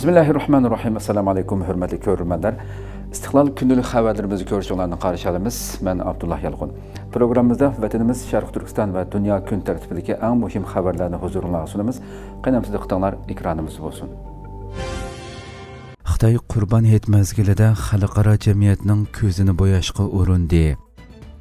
bismillahi rohmanir rohim assalomu alaykum hurmatli ko'rurmanlar istiqlol kundalik xabarlarimizni ko'rishinglarni qarshi olamiz man abdulloh yalqun programmamizda vatanimiz sharq turkiston va dunyo kun tartibidagi eng muhim xabarlarni huzuringlarga sunamiz. Qaynamsiz diqqatinglar ekranimiz bo'lsin. Xitoy qurbon hayit mezgilida xalqaro jamiyatning ko'zini bo'yashga urindi.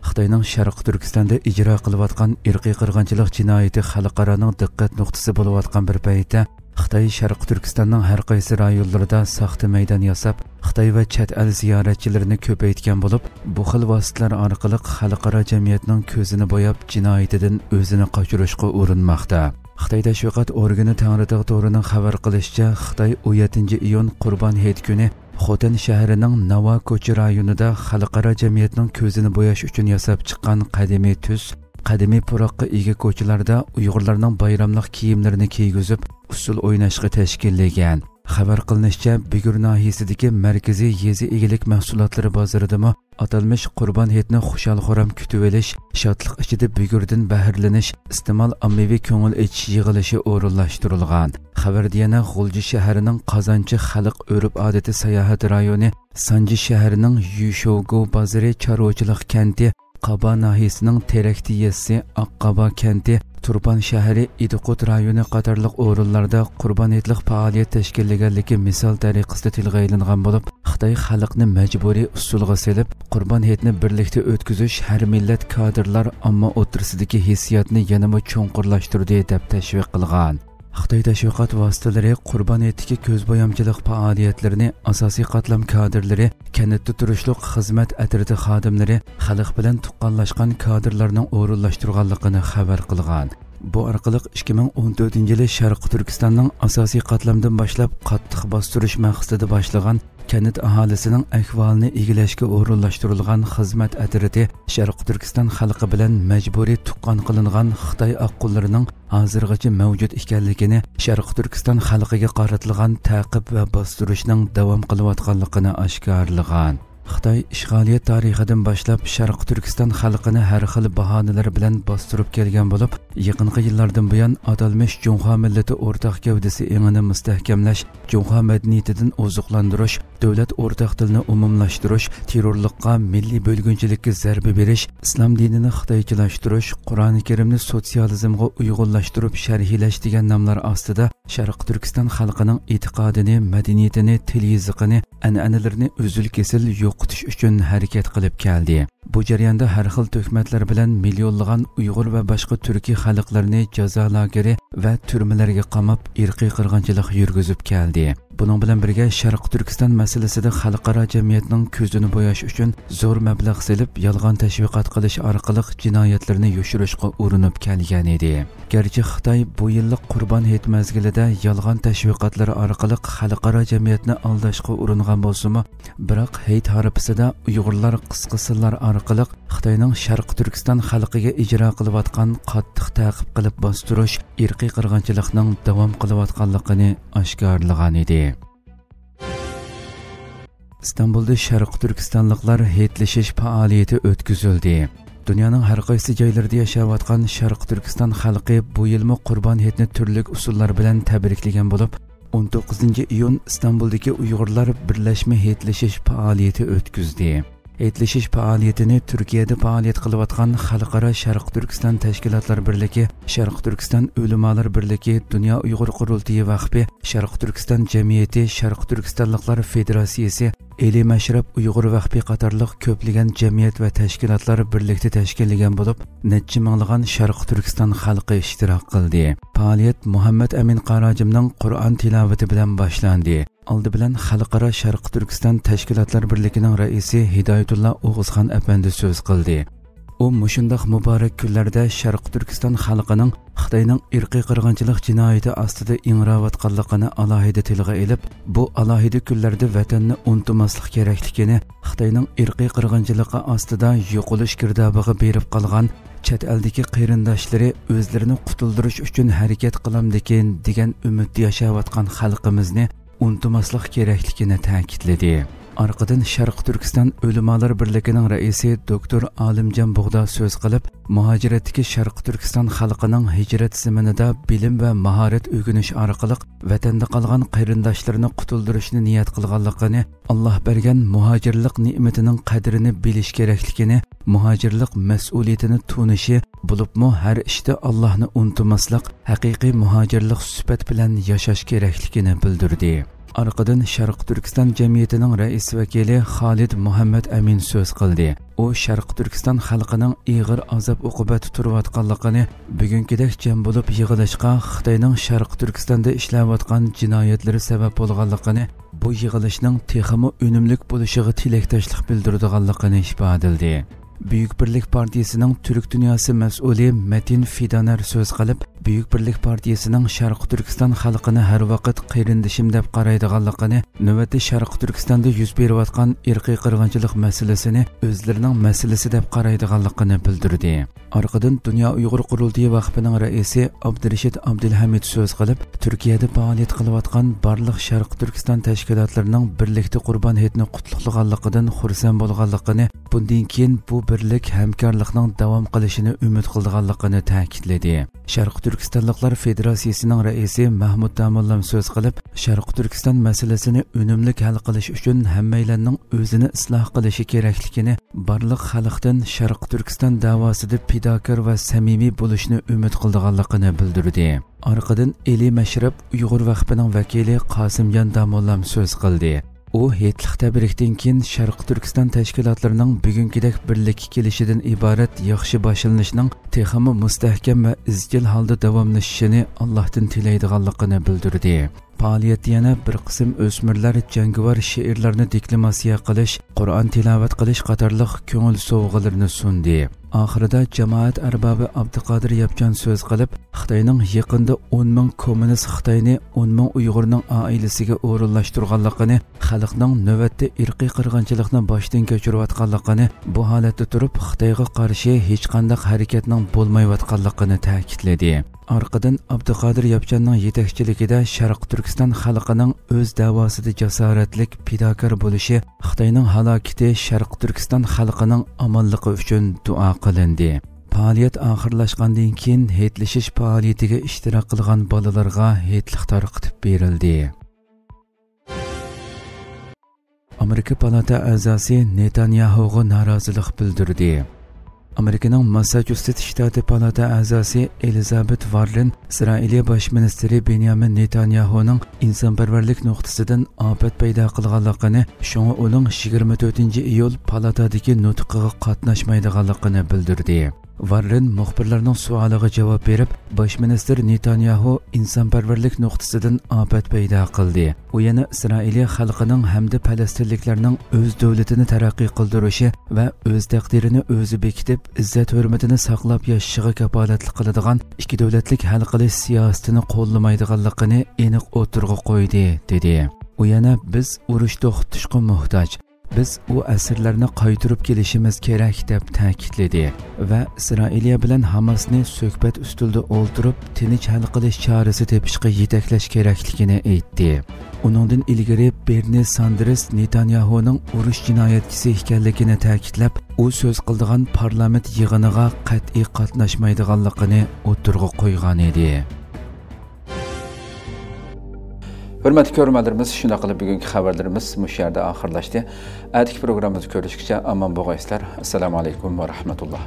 Xitoyning sharq turkistonda ijro qilayotgan irqiy qirg'inchilik jinoyati xalqaroning diqqat nuqtasi bo'layotgan bir paytda xitoy sharq turkistonning har qaysi rayonlarida saxta maydon yasab xitoy va chet el ziyoratchilarini ko'paytgan bo'lib bu xil vositalar orqali xalqaro jamiyatning ko'zini bo'yab jinoyatidan o'zini qochirishga urinmoqda. Xitoy tashviqot organi tangritog to'rining xabar qilishicha xitoy 17 iyun qurbon hayit kuni xotin shahrining nava ko'chi rayonida xalqaro jamiyatning ko'zini bo'yash uchun yasab chiqqan qadimiy tus qadimiy puroqqa ega ko'chalarda uyg'urlarning bayramlik kiyimlarini kiygizib usul o'ynashga tashkillagan xabar qilinishicha bugur nohiyasidagi markaziy yezi egilik mahsulotlari bozoridami atalmish qurbon hetni xushal xuram kutib olish shodliq ichida bugurdan bahrlanish iste'mol ommaviy ko'ngil echish yig'ilishi o'rinlashtirilgan. Xabarda yana g'ulji shahrining qozonchi xalq urf odati sayohat rayoni sanji shahrining yushovgu bozori chorvachilik kanti Qaba nahiyəsinin Terakdiyəsi, Aqqaba kenti Turpan shahri İdiqut rayonu qatorliq o'rinlarda qurban etliq faoliyat tashkillaganligi misol tariqasida tilga ilingan bo'lib xitoy xalqni majburiy usulga selib qurban hayitni birlikda o'tkazish har millat kadrlar ammo o'tirsidagi hissiyotni yanama cho'nqurlashtirdi deb tashviq qilgan. Xitoy tashviqot vositalari qurbon etdagi ko'zbo'yamchilik faoliyatlarini asosiy qatlam kadrlari kanatda turishliq xizmat atridi xodimlari xalq bilan tuqqanlashgan kadrlarning o'rinlashtirganligini xabar qilgan. Bu orqali 2014 yili sharqi turkistonning asosiy qatlamdan boshlab qattiq bostirish maqsadida boshlagan kanit aholisining ahvolini egilashga o'rinlashtirilgan xizmat atriti sharqi turkiston xalqi bilan majburiy tuqqan qilingan xitoy oqqunlarining hozirgacha mavjud ekanligini sharqi turkiston xalqiga qaratilgan taqib va bostirishning davom qilayotganligini oshkorlagan. Xitoy ishg'oliyat tarixidan boshlab sharq turkiston xalqini har xil bahonalar bilan bostirib kelgan bo'lib yaqinqi yillardan buyon atalmish junxo millati o'rtaq gavdasi engini mustahkamlash junxo madaniyatidan oziqlantirish davlat o'rtaq tilini umumlashtirish terrorlikqa milliy bo'lgunchilikka zarba berish islom dinini xitoychilashtirish qur'oni karimni sotsializmga uyg'unlashtirib sharhilash degan nomlar ostida sharq turkiston xalqining e'tiqodini madaniyatini til yiziqini an'analarini uzil kesil yo'qotish uchun harakat qilib keldi. Bu jarayonda har xil tuhmatlar bilan millionlagan uyg'ur va boshqa turkiy xalqlarni jazo lageri va turmalarga qamab irqiy qirg'inchilik yurgizib keldi. Buning bilan birga sharq turkiston masalasida xalqaro jamiyatning ko'zini bo'yash uchun zo'r mablag' silib yolg'on tashviqot qilish orqali jinoyatlarni yoshirishga urinib kelgan edi. Garchi xitoy bu yillik qurbon hit mazgilida yolg'on tashviqotlar orqali xalqaro jamiyatni aldashga uringan bo'lsimi biroq hayit harpisida uyg'urlar qisqa sillar orqali xitoyning sharq turkiston xalqiga ijro qilayotgan qattiq taqib qilib bostirish irqiy qirg'inchilikning davom qilayotganligini oshkorlagan edi. Istanbulda sharq turkistonliklar hayitlashish faoliyati o'tkazildi. Dunyoning har qaysi joylarida yashayotgan sharq turkiston xalqi bu yilmi qurbon hayitni turli usullar bilan tabriklagan bo'lib 19 iyun istanbuldagi uyg'urlar birlashma hayitlashish faoliyati o'tkazdi. Aytlishish faoliyatini turkiyada faoliyat qilayotgan xalqaro sharq turkiston tashkilotlar birligi sharq turkiston ulamolar birligi dunyo uyg'ur qurultiyi vaqfi sharq turkiston jamiyati sharq turkistonliklar federatsiyasi eli mashrab uyg'ur vaqfi qatorliq ko'plagan jamiyat va tashkilotlar birlikda təşkilləgən bo'lib necha minglagan sharq turkiston xalqi ishtirok qildi. Faoliyat muhammad amin Qaracımdan qur'on tilovati bilan boshlandi. Oldi bilan xalqaro sharq turkiston tashkilotlar birligining raisi hidoyatullo Oğuzxan apandi so'z qildi. U mushundoq muborak kunlarda sharq turkiston xalqining xitoyning irqiy qirg'inchilik jinoyati ostida ingravotganligini alohida tilga ilib bu alohida kunlarda vatanni unutmaslik kerakligini xitoyning irqiy qirg'inchiligi ostida yo'qolish girdobiga berib qolgan chet eldagi qarindoshlari o'zlarini qutuldirish uchun harakat qilamdikin degan umidda yashayotgan xalqimizni unutmaslik kerakligini ta'kidladi. Orqadan sharq turkiston o'limalar birligining raisi doktor olimjon bug'do so'z qilib muhojiratdagi sharq turkiston xalqining hijrat zaminida bilim va mahorat o'rganish orqali vatanda qolgan qarindoshlarini qutuldirishni niyat qilganligini alloh bergan muhojirlik ne'matining qadrini bilish kerakligini muhojirlik mas'uliyatini tunishi іште har ishda allohni unutmaslik haqiqiy білән яшаш bilan yashash арқыдың Шарқ Түркістан жәмиетінің рәйіс вәкелі Халид Мұхаммед Әмин сөз қылды. О Шарқ Түркістан халқының иғыр азап ұқыбәт тұрып атқанлығыны бүгінгідек жәм болып иғылышқа Қытайның Шарқ Түркістанды ішләуатқан атқан жинаятлары сәбәп болғанлығыны bu текімі өнімлік болышығы bo'lishiga білдірді bildirdiganligini ішбәділді. Büyük Birlik Partiyasining Türk dunyosi mas'uli Metin Fidanar so'z qilib, Büyük Birlik Partiyasining Sharq Turkiston xalqini har vaqt qayrindishim deb qaraydiganligini, navbatda Sharq Turkistonda yuz berayotgan irqiy qirg'inchilik masalasini o'zlarining masalasi deb qaraydiganligini bildirdi. Orqadan Dunyo Uyg'ur qurultiyi vaqfining raisi Abdurashid Abdulhamid so'z qilib, Turkiyada faoliyat qilayotgan barliq Sharq Turkiston tashkilotlarining birlikda Qurbon hayitini qutlug'anligidan xursand bo'lganligini, bundan keyin bu birlik hamkorlikning davom qilishini umid qilganligini ta'kidladi. Sharq turkistonliklar federatsiyasining raisi mahmud tamullam so'z qilib sharq turkiston masalasini unumli hal qilish uchun hammaylarning o'zini isloh qilishi kerakligini barliq xalqdan sharq turkiston davosida pidokor va samimiy bo'lishni umid qilganligini bildirdi. Orqadan eli mashrab uyg'ur vahbining vakili qosimjon damullam so'z qildi. U hetliq tabrikdan keyin sharq turkiston tashkilotlarining bugungidek birlikka kelishidan iborat yaxshi boshlanishning texmi mustahkam va izchil holda davomlashishini allohdan tilaydiganligini bildirdi. Faoliyat yana bir qism o'smirlar jangovar she'rlarni deklamatsiya qilish qur'on tilovat qilish qatorliq ko'ngil sovg'alarini sundi. Oxirida jamoat arbobi abduqodir yapjon so'z qilib xitoyning yaqinda 10 ming kommunist xitoyni 10 ming uyg'urning oilasiga o'rinlashtirganligini xalqning navbatda irqiy qirg'inchilikni boshdan kechirayotganligini bu holatda turib xitoyga qarshi hech qanday harakatning bo'lmayotganligini ta'kidladi. Orqadan abduqodir yapjonning yetakchiligida sharq turkiston xalqining o'z davosida jasoratlik pidokor bo'lishi xitoyning halokati sharq turkiston xalqining omonligi uchun duo qilindi. Faoliyat oxirlashgandan keyin hetlashish faoliyatiga ishtirok qilgan bolalarga hetliq tarqitib berildi. Amerika palata a'zosi netanyaxuga norozilik bildirdi. Amerikaning massachusets shtati palata a'zosi elizabet varlin isroiliya bosh ministri benyamin netanyaxuning insonparvarlik nuqtasidan ofat paydo qilganligini shunga uning 24 iyul palatadagi nutqiga qatnashmaydiganligini bildirdi. Varren muxbirlarning savoliga javob berib, bosh minister Netanyahu insonparvarlik nuqtasidan ofat paydo qildi. U yana Isroiliya xalqining hamda falastinliklarning o'z davlatini taraqqiy qildirishi va o'z taqdirini o'zi bekitib, izzat hurmatini saqlab yashashiga kapolatlik qiladigan ikki davlatlik hal qilish siyosatini qo'llamaydiganligini aniq o'tirg'a qo'ydi, dedi. U yana biz urush to'xtatishga muhtoj biz u asirlarni qaytirib kelishimiz kerak deb ta'kidladi va isroiliya bilan hamasni suhbat ustulida o'ltirib tinch hal qilish chorasi tepishga yetaklash kerakligini aytdi. Uningdan ilgari berni sanders netanyahuning urush jinoyatchisi ekanligini ta'kidlab u so'z qildigan parlament yig'iniga qat'iy qatnashmaydiganligini o'tirg'a qo'ygan edi hurmatli ko'rmalarimiz shuna qilib bugungi xabarlarimiz shu yerda oxirlashdi. Atigi programmamizni ko'rishgacha omon bo'lg'aysizlar assalomu alaykum va rahmatulloh.